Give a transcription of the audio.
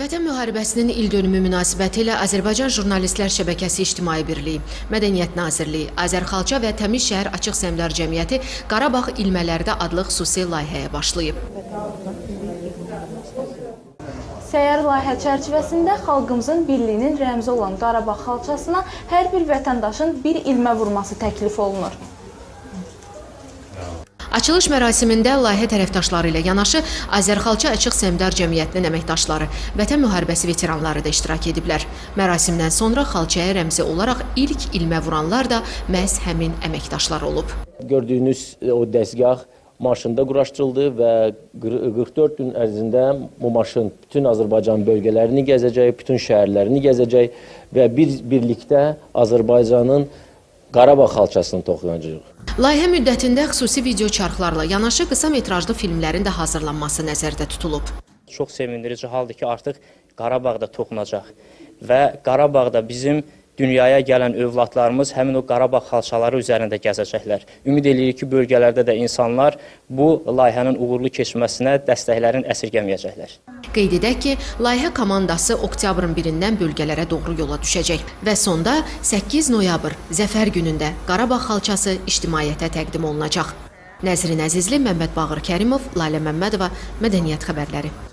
Vətən müharibəsinin ildönümü münasibətilə Azərbaycan Jurnalistlər Şəbəkəsi İctimai Birliyi, Mədəniyyət Nazirliyi, Azərxalça və Təmiz Şəhər Açıq Səhmdar Cəmiyyəti Qarabağ ilmələrdə adlı xüsusi layihəyə başlayıb. Səyyar layihə çərçivəsində xalqımızın birliyinin rəmzi olan Qarabağ xalçasına hər bir vətəndaşın bir ilmə vurması təklif olunur. Açılış mərasimində layihə tərəfdaşları ilə yanaşı Azərxalça Açıq Səhmdar Cəmiyyətinin əməkdaşları, Vətən müharibəsi veteranları da iştirak ediblər. Mərasimdən sonra xalçaya rəmzi olaraq ilk ilmə vuranlar da məhz həmin əməkdaşlar olub. Gördüyünüz o dəzgah maşında quraşdırıldı və 44 gün ərzində bu maşın bütün Azərbaycan bölgələrini gəzəcək, bütün şəhərlərini gəzəcək və biz birlikdə Azərbaycanın Qarabağ xalçasını toxuyacağıq. Layihə müddətində xüsusi video çarxlarla yanaşı qısa metrajlı filmlərin də hazırlanması nəzərdə tutulub. Çox sevindirici haldır ki, artıq Qarabağda toxunacaq və Qarabağda bizim dünyaya gələn övladlarımız həmin o Qarabağ xalçaları üzərində gəzəcəklər. Ümid eləyirik ki, bölgələrdə də insanlar bu layihənin uğurlu keçməsinə dəstəklərini əsirgəməyəcəklər. Qeyd edək ki, layihə komandası oktyabrın 1-dən bölgələrə doğru yola düşəcək və sonda 8 noyabr Zəfər günündə Qarabağ xalçası ictimaiyyətə təqdim olunacaq. Nəzrin Əzizli, Məmməd Bağır Kərimov, Lalə Məmmədova, Mədəniyyət xəbərləri.